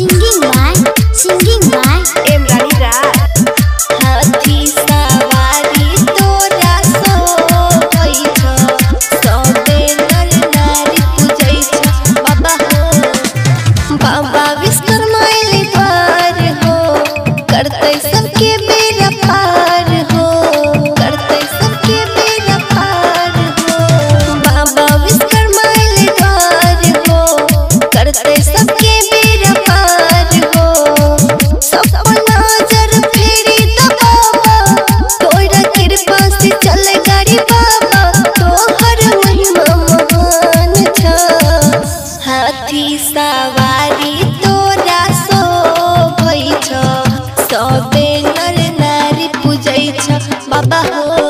新运来新运来 नारी पूजै बाबा हो।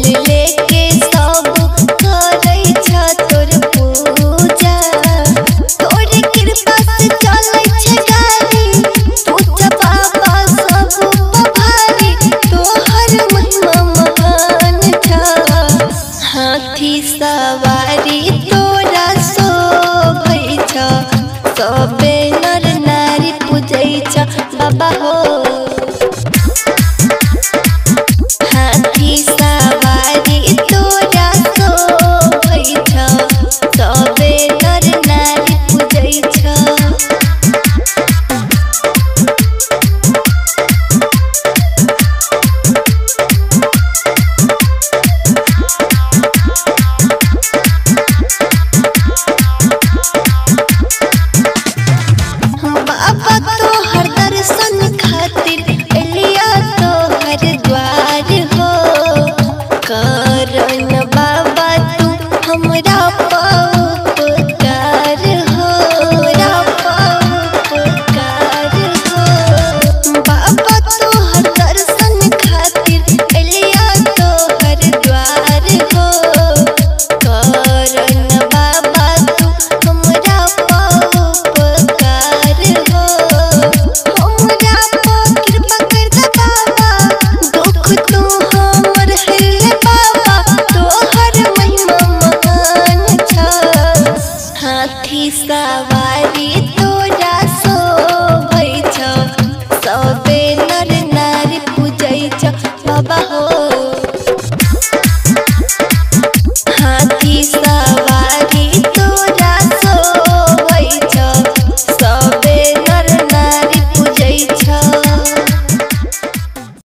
सबे नर नारी पूजै बाबा हो।